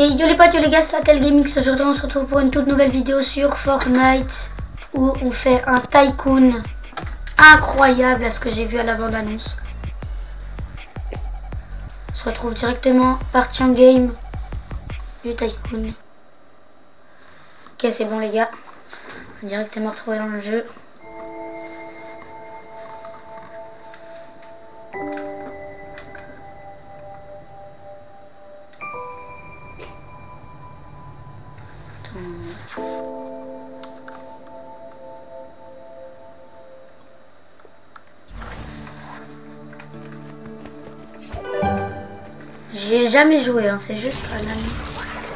Et yo les potes, yo les gars, c'est Atel Gaming. Aujourd'hui, on se retrouve pour une toute nouvelle vidéo sur Fortnite où on fait un tycoon incroyable à ce que j'ai vu à la bande-annonce. On se retrouve directement partie en game du tycoon. Ok, c'est bon les gars. Directement retrouver dans le jeu. Jamais joué, hein, c'est juste un ami.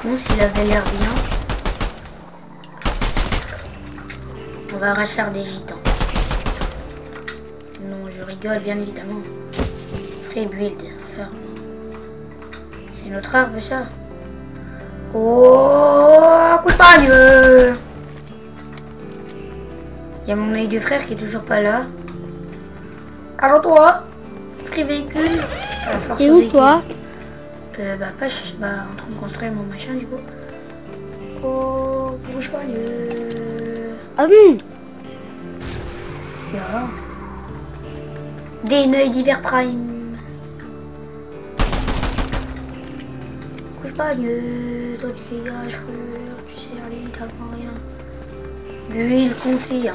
Bon, s'il avait l'air bien. On va arracher des gitans. Non, je rigole, bien évidemment. Free build, enfin. C'est notre arbre, ça. Oh, coup de Il y a mon œil du frère qui est toujours pas là. Alors toi? Free véhicule? Et où toi? Euh, bah, pas bah, en train de construire mon machin du coup. Oh, bouge pas lieu. Ah oui Ya. Des nœuds d'hiver prime. Bouge pas mieux. Toi tu dégages. Tu sais t'as rien. Lui, il confie. Hein.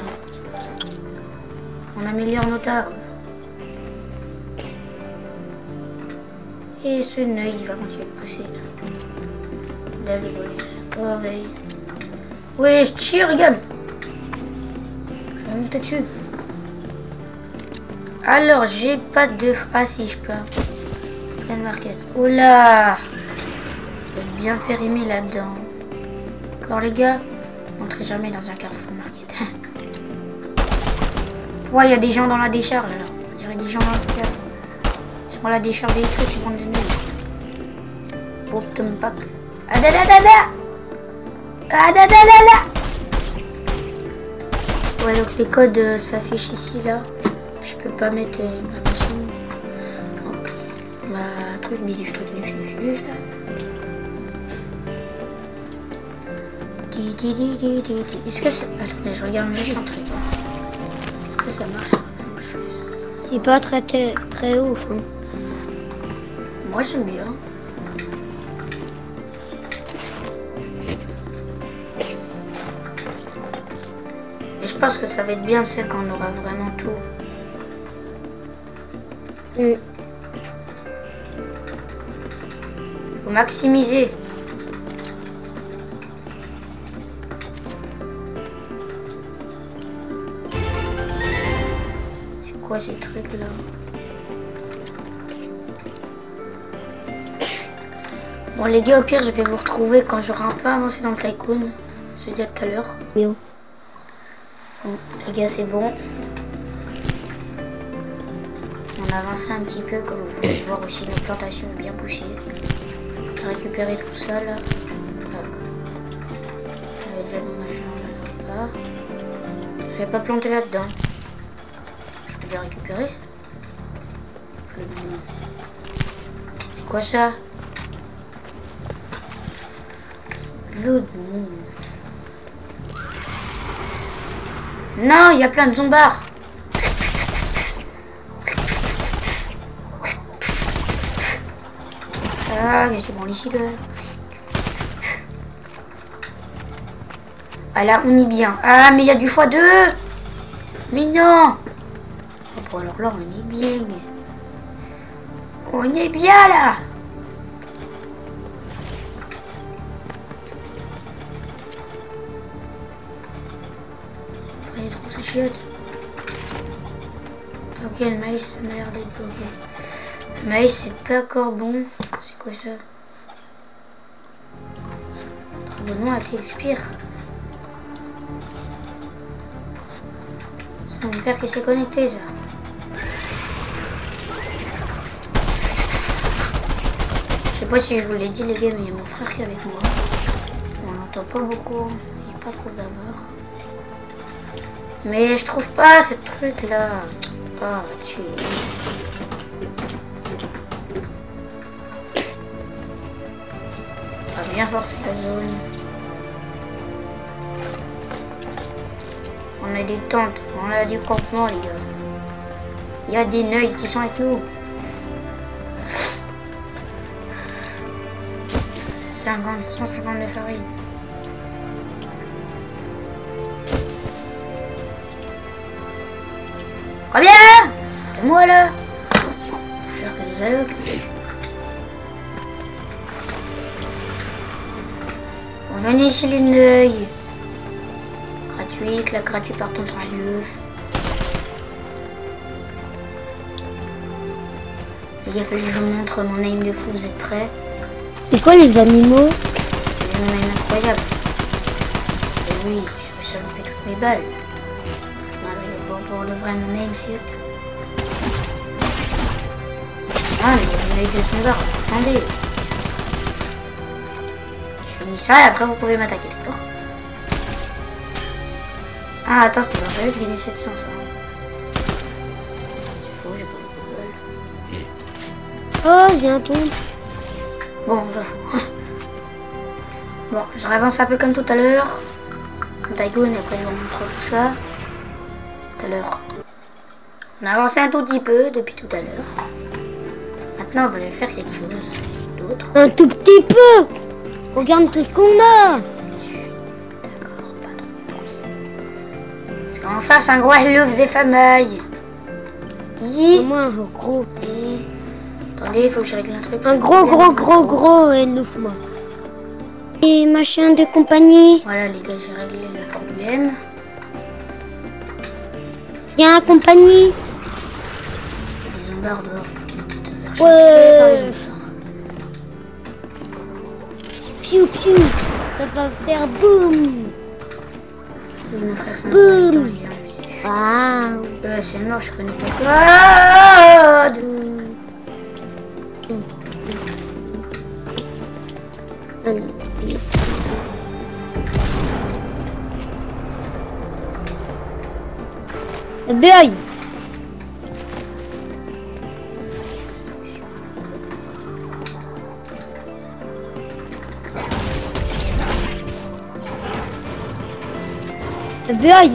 On améliore nos tables. Et ce nœud, il va continuer de pousser. Bonus. Ok. Oui, je tire, regarde. Je vais monter dessus. Alors, j'ai pas de... Ah si, je peux. Plein market. Oh là bien aimer là-dedans. D'accord, les gars Entrez jamais dans un carrefour market. ouais, il y a des gens dans la décharge, là. On dirait des gens dans Sur la décharge électrique, tu prends de nœuds. Bottom pack. Ah Ah da Ouais, donc les codes euh, s'affichent ici, là. Je peux pas mettre euh, ma machine. Donc, ma truc, biduche, truc, biduche, biduche, là. Est-ce que c'est... Attendez, je regarde. Est-ce que ça marche, ça. C'est pas très, très, très ouf. Hein. Moi j'aime bien. Et je pense que ça va être bien, c'est quand on aura vraiment tout. Mm. Faut maximiser. C'est quoi ces trucs là Bon les gars, au pire, je vais vous retrouver quand j'aurai un peu avancé dans le tycoon. Je dis à tout à l'heure. Bon, les gars, c'est bon. On a avancé un petit peu, comme vous pouvez voir aussi nos plantations bien poussées. On a récupéré tout ça là. J'avais déjà machin, on n'arrive pas. J'avais pas planté là-dedans. Je peux bien récupérer. C'est quoi ça? Non, il y a plein de zombards. Ah, c'est bon ici là. Ah là, on y est bien. Ah, mais il y a du x2 Mais non bon, alors là, on est bien. On est bien là Ok, le maïs, ça m'a l'air d'être. Le maïs, c'est pas encore bon. C'est quoi ça? Abonnement été expire. C'est mon père qui s'est connecté, ça. Je sais pas si je vous l'ai dit, les gars, mais il y a mon frère qui est avec moi. On l'entend pas beaucoup. Il est pas trop d'abord. Mais je trouve pas ce truc là. Ah, tu. Ah bien forcer ta zone. On a des tentes, on a du campement, les gars. Il y a des neuils qui sont avec nous. 50, 150 de farine. Combien De moi là Cher que nous allocs. On venez ici les neuils. Gratuite, la gratuite par ton l'œuf. Les gars, faut que je vous montre mon aim de fou, vous êtes prêts C'est quoi les animaux J'ai un aim incroyable. Et oui, je vais chalouper toutes mes balles. Le vrai mon aim, c'est... Ah mais il y a une de son barre, attendez. Je finis ça et après vous pouvez m'attaquer, d'accord Ah attends, c'était pas vrai de gagner 700 ça. C'est faux, j'ai pas beaucoup de. Oh, j'ai un pont. Bon, on s'en fout. Bon, je réavance un peu comme tout à l'heure. Tycoon, et après je vous montre tout ça. Tout à l'heure. On a avancé un tout petit peu depuis tout à l'heure. Maintenant, on va aller faire quelque chose d'autre. Un tout petit peu. Regarde tout ce qu'on a. D'accord, pas trop. Parce qu'en face, un gros œuf des familles. Au moins un gros. Attendez, il faut que je règle un truc. Un gros, gros, gros, gros élouffe-moi. Et machin de compagnie. Voilà, les gars, j'ai réglé le problème. Viens à compagnie. Il y a des zombards dehors, il faut qu'ils Ouais. Piou, piou. Ça va faire boum. Boum. Waouh. C'est mort, je connais pas. Boy Boy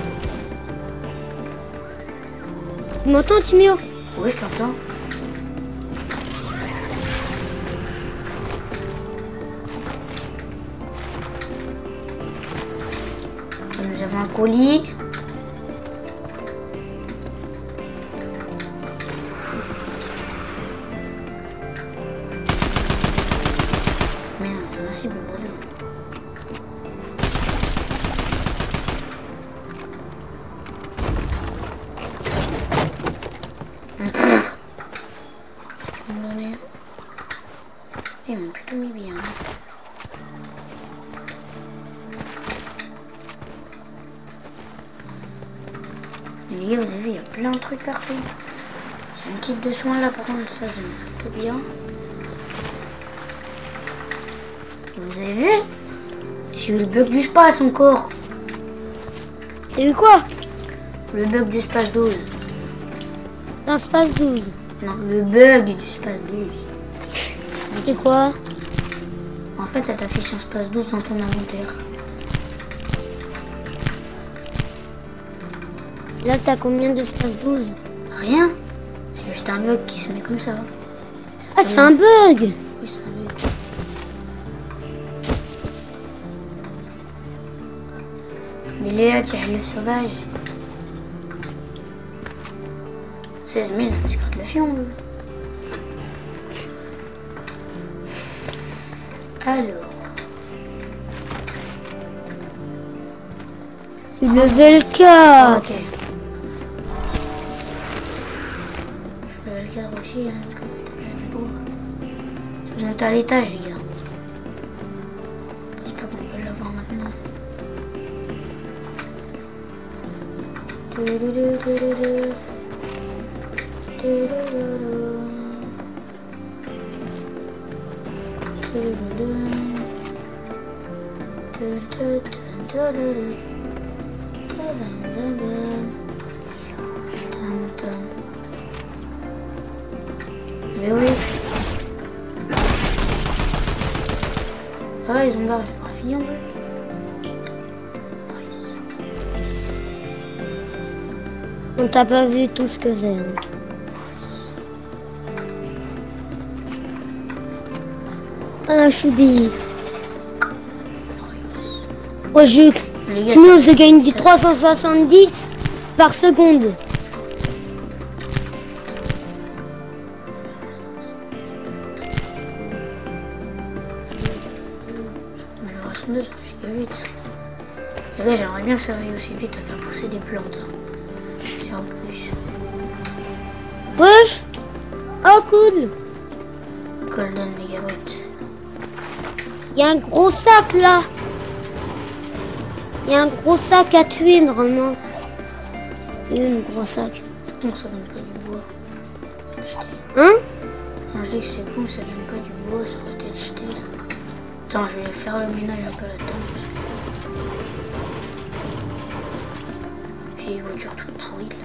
Tu m'entends Timio? Oui, je t'entends. Nous avons un colis. Ça j'aime plutôt bien. Vous avez vu? J'ai eu le bug du space encore. T'as vu quoi? Le bug du space 12. Dans Space 12. Non, le bug du space 12. C'est quoi? En fait, ça t'affiche un space 12 dans ton inventaire. Là, t'as combien de Space 12 Rien. C'est un bug qui se met comme ça. Ah, c'est un bug Oui, c'est un bug. Mais Léa, tu as le sauvage. 16 000, je gratte le fion. Alors, C'est level 4 ok. Le aussi, hein, parce que sont à l'étage, les gars. Je pense pas qu'on peut l'avoir maintenant. Ils ont barré. On en t'a pas vu tout ce que hein. Ah, Choubi. Oh, je... Sinon, je gagne du 370 par seconde. Bien aille aussi vite à faire pousser des plantes. C'est en plus. Wesh Oh, cool. Golden Megawatt. Il y a un gros sac là. Il y a un gros sac à tuer normalement. Il y a un gros sac. Non, ça donne pas du bois. Hein? Non, je dis que c'est con, ça donne pas du bois, ça aurait été jeté. Attends, je vais faire le ménage un peu là-dedans. Vieille voiture toute pourrie là.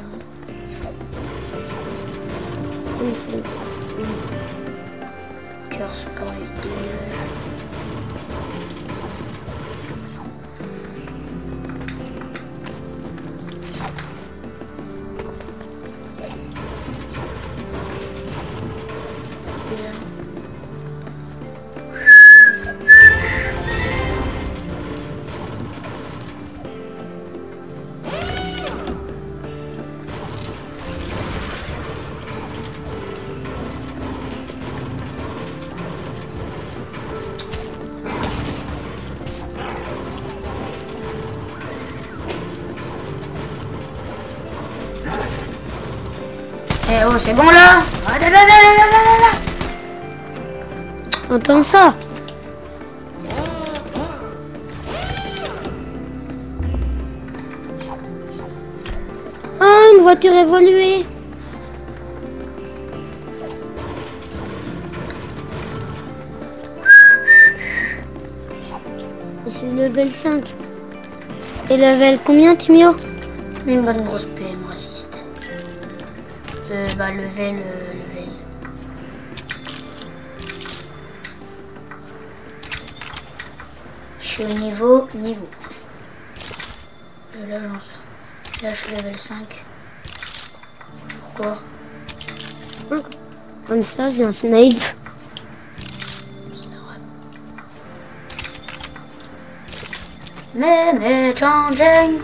Cœur, c'est bon là Ah, là, là, là. Entends ça Ah, une voiture évoluée. Je suis level 5. Et level combien, Timio Une bonne grosse. Euh, bah, level, euh, level. Je suis au niveau, niveau. De l'agence. Là, je suis level 5. Pourquoi? Comme ça, c'est un snipe. Mais, mais, changing.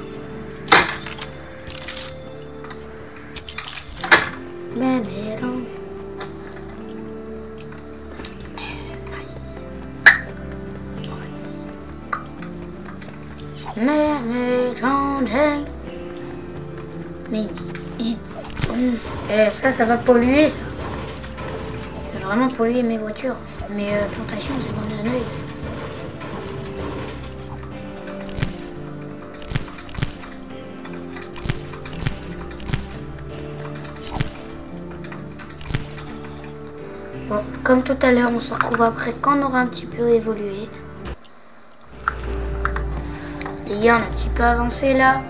Ça, ça va polluer, ça. Ça va vraiment polluer mes voitures. Mes euh, plantations, c'est dans un œil. Bon, comme tout à l'heure, on se retrouve après quand on aura un petit peu évolué. Les gars, on a un petit peu avancé là.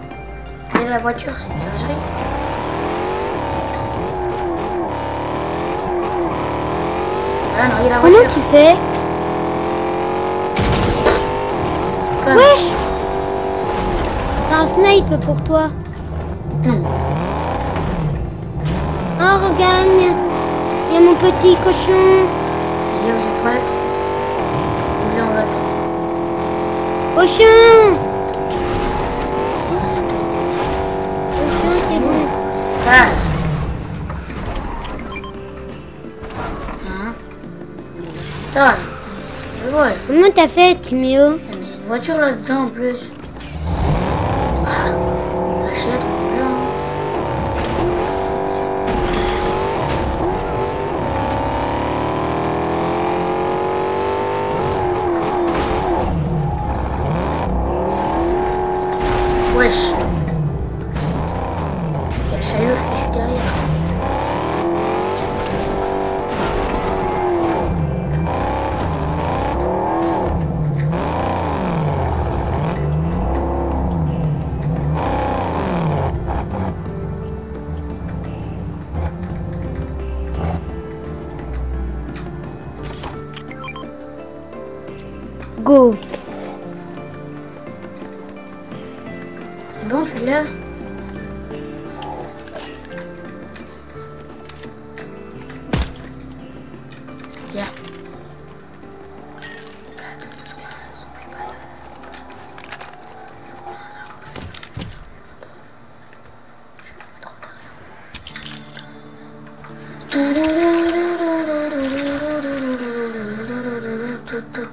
Regardez la voiture, c'est une singerie. Ah non, il y a la Comment voiture. tu fais Wesh C'est un snipe pour toi. Non. Oh, regarde, il y a mon petit cochon. On va Cochon Cochon, Attends. Comment t'as fait, a une voiture là-dedans en plus.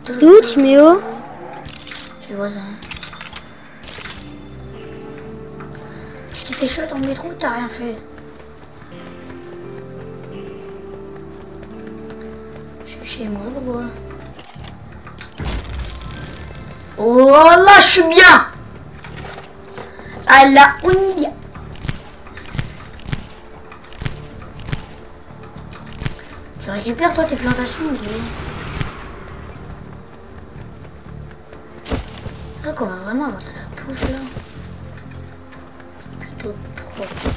T'es où, Timéo Tu vois ça. Tu fais chaud dans le métro, t'as rien fait. Je suis chez moi, quoi. Oh là, je suis bien Ah là, on y est bien. Tu récupères toi tes plantations, Je qu'on va vraiment avoir de la pouffe là. C'est plutôt propre.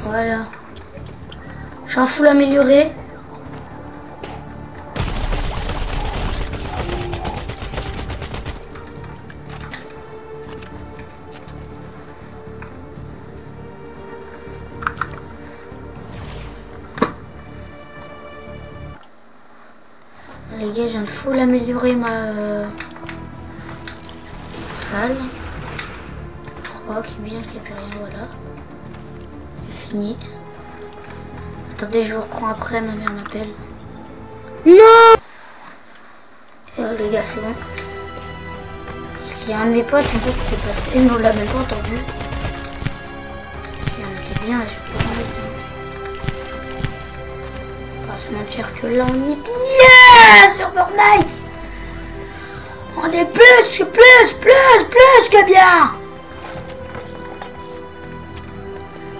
Voilà. J'en fous l'améliorer. Après, ma mère m'appelle. Non Euh, les gars, c'est bon. Parce qu'il y a un de mes potes, en fait, qui est passé. Et nous, on l'a même pas entendu. Et on était bien là sur. Pas se mentir que là, on est bien sur Fortnite. On est plus que plus, plus, plus que bien.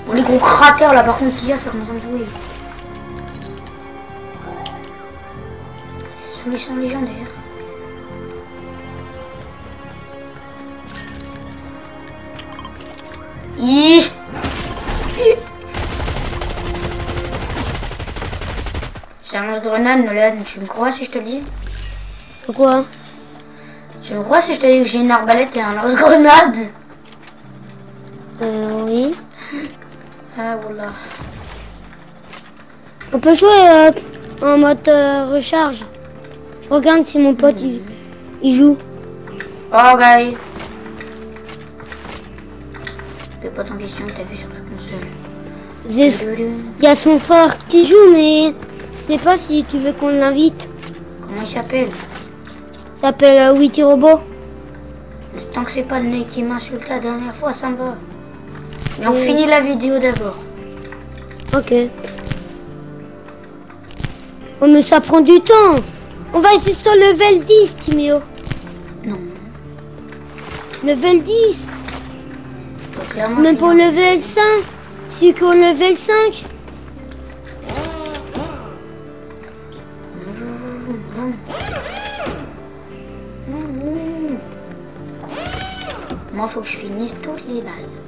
Bon, les gros cratères là, par contre, qu'il y a, ça commence à me jouer. Solution légendaire. Ih Ih. J'ai un lance-grenade, Nolan. Tu me crois si je te le dis? Pourquoi? Tu me crois si je te dis que j'ai une arbalète et un lance-grenade? Euh, oui. Ah, voilà. On peut jouer euh, en mode euh, recharge. Je regarde si mon pote il, il joue. Oh, guy. Le pote en question que t'as vu sur la console. Il y a son frère qui joue, mais je sais pas si tu veux qu'on l'invite. Comment il s'appelle? Il s'appelle euh, Witty Robot. Tant que c'est pas le nez qui m'insulte la dernière fois, ça me va. Mais on finit la vidéo d'abord. Ok. Oh, mais ça prend du temps. On va juste au level 10, Timéo. Non. Level 10. Faut clairement Même pour level 5. C'est qu'au level 5. Moi, faut que je finisse toutes les bases.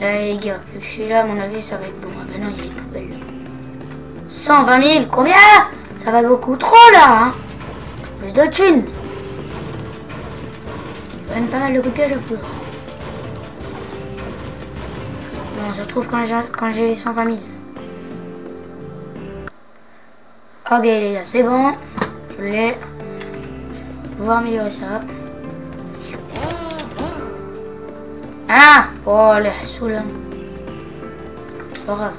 Allez, les gars, que je suis là, à mon avis, ça va être bon. Ah, ben non, il y a des poubelles là. 120 000, combien Ça va beaucoup trop là, hein Plus de thunes. Quand même pas mal de copiage à foutre. Bon, on se retrouve quand j'ai j'ai les 120 000. Ok les gars, c'est bon. Je l'ai. Pouvoir améliorer ça. Ah Oh, les là. C'est pas grave,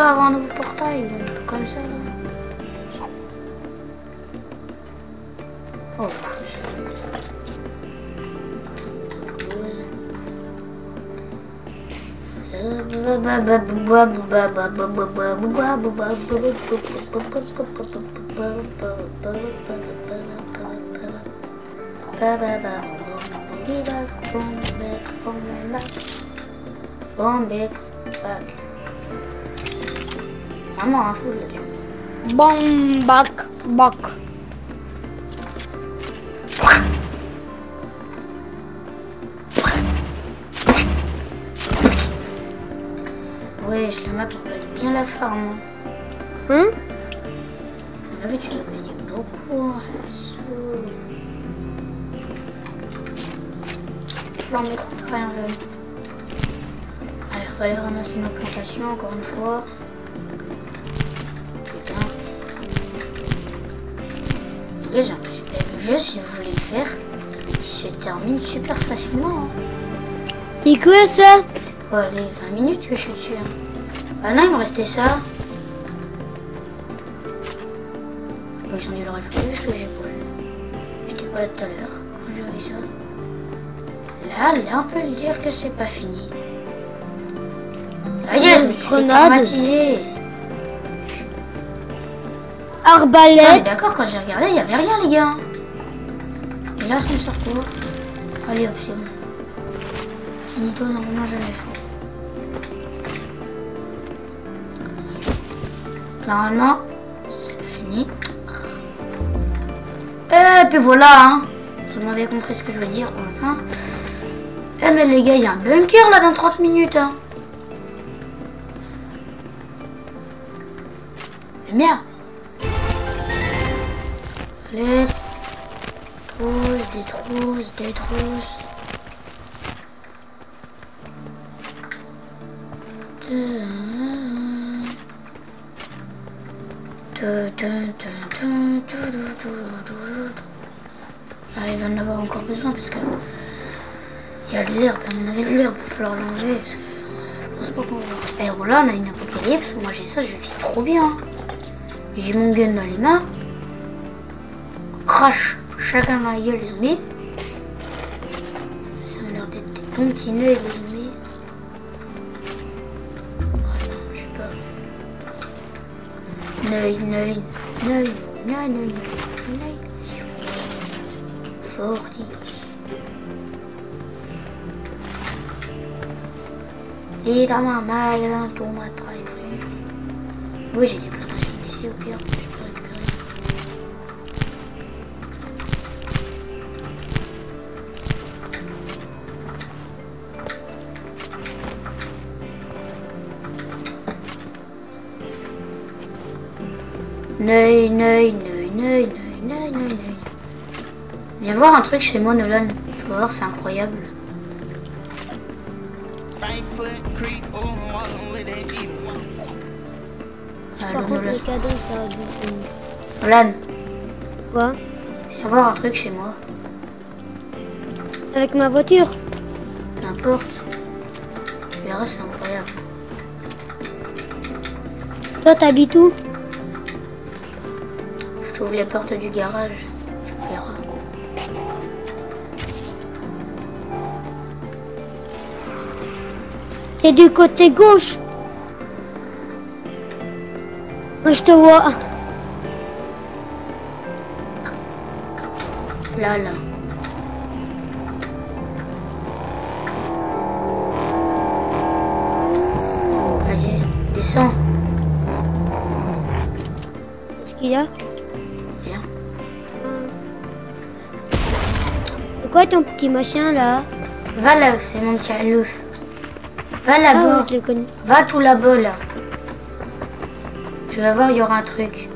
pas avoir un nouveau portail comme ça là. Oh, back vraiment un fou, je le tiens. Bon, bac, bac. Ouais, je la map, il bien la forme. Hein? Ah la tu dois gagner beaucoup. Non, mais rien, je... Allez, on va aller ramasser nos plantations encore une fois. Et j'ai un le jeu, si vous voulez le faire, il se termine super facilement. hein. C'est quoi ça? Oh, allez, 20 minutes que je suis dessus. hein. Ah non, il me restait ça. Ils ont dû le rajouter parce que j'ai pas. J'étais pas là tout à l'heure quand j'ai vu ça. Là, là, on peut dire que c'est pas fini. Ça y est, je me suis fait Ah, d'accord, quand j'ai regardé, il y avait rien, les gars. Et là, me sort quoi Allez, hop, c'est bon. Finito, normalement, je l'ai. Normalement, c'est fini. Et puis voilà, hein. Vous m'avez compris ce que je veux dire pour la fin. Eh mais les gars, il y a un bunker là dans 30 minutes. Hein. Allez. Trousse, des trousses, des trousses. Ah, il va en avoir encore besoin parce que il y a de l'herbe, à mon avis de l'herbe, il va falloir l'enlever parce que je pas qu'on va. Et voilà, on a une apocalypse, moi j'ai ça, je vis trop bien. J'ai mon gun dans les mains. Crash, chacun dans la gueule les zombies. Ça m'a l'air d'être des continus avec les zombies. Ah non, j'ai peur. Neuil, neuil, neuil, neuil, neuil, neuil. Forti. Et dans ma main, tomate pas. Oui, j'ai des je peux récupérer. Neuil, neuil, neuil, neuil, neuil, neuil, neuil. Viens voir un truc chez moi, Nolan. Tu vas voir, c'est incroyable. Cadeaux, ça a du... Nolan, Quoi? Viens voir un truc chez moi. Avec ma voiture N'importe. Tu verras, c'est incroyable. Toi, t'habites où? Je t'ouvre les portes du garage. Tu verras. T'es du côté gauche. Je te vois. Là, là. Vas-y, descends. Qu'est-ce qu'il y a? Viens. C'est quoi ton petit machin là? Va là, c'est mon petit alouf. Va Ah là-bas. connais. Va tout là-bas, là. Tu vas voir, il y aura un truc.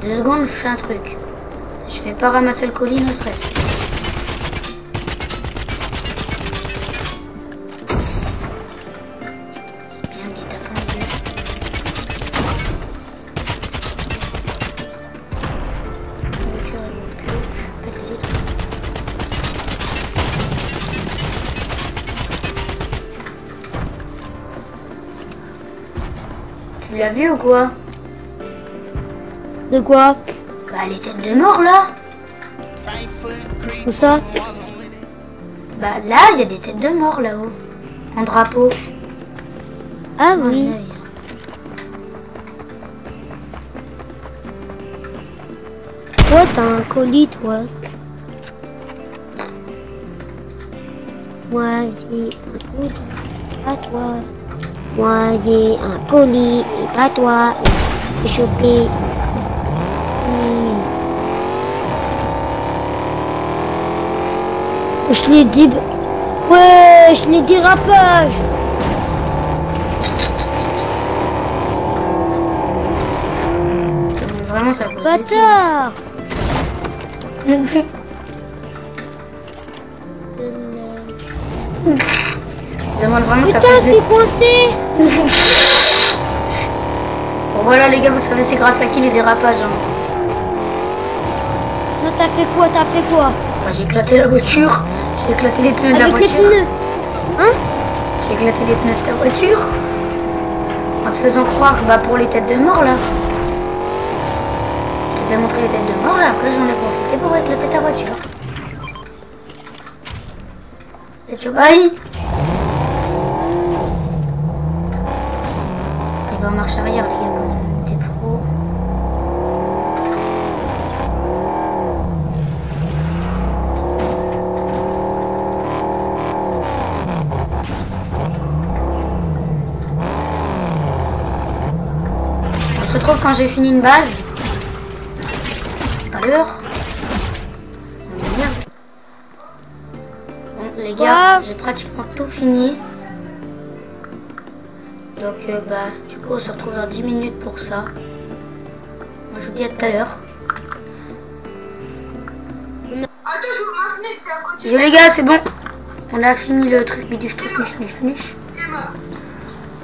Deux secondes, je fais un truc. Je fais pas ramasser le colis, no stress. L'as vu ou quoi? De quoi? Bah les têtes de mort là Où ça? Bah là, il y a des têtes de mort là-haut. En drapeau. Ah oui. Toi, t'as un colis, toi. Colis à toi. Moi, j'ai un colis à toi. J'ai chopé. Hmm. Je l'ai dit. Wesh, les dérapages. Vraiment, ça Bâtard. Je demande vraiment, Putain, je suis coincé. Bon, voilà, les gars, vous savez, c'est grâce à qui les dérapages. hein. Non, t'as fait quoi T'as fait quoi? J'ai éclaté la voiture, j'ai éclaté les pneus de la les voiture. pneus. Hein? J'ai éclaté les pneus de ta voiture. En te faisant croire, bah pour les têtes de mort là. Je t'ai montré les têtes de mort là, après j'en ai profité pour éclater ta voiture. Et tu bye Il va en marche arrière même. T'es pro. On se retrouve quand j'ai fini une base. L'heure. Oh, Merde. Bon, les gars, j'ai pratiquement tout fini. Donc, euh, bah, du coup, on se retrouve dans 10 minutes pour ça. Moi, je vous dis à tout à l'heure. Yo les gars, c'est bon. On a fini le truc biduche truc niche niche niche.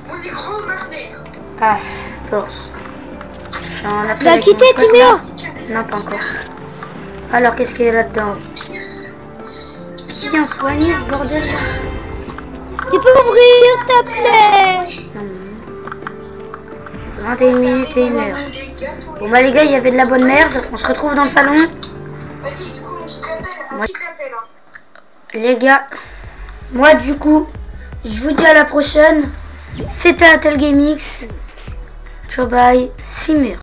Mon écran, ma fenêtre. Ah, force. Tu mon pote, Timéo. Non, pas encore. Alors, qu'est-ce qu'il y a là-dedans? Bien soigné ce bordel. Tu peux ouvrir, s'il te plaît Non, non. 21 minutes et une heure. Bon bah les gars, il y avait de la bonne merde. On se retrouve dans le salon. Vas-y, du coup. Moi-. Les gars, moi du coup, je vous dis à la prochaine. C'était Atel GameX. Ciao bye, Simmer.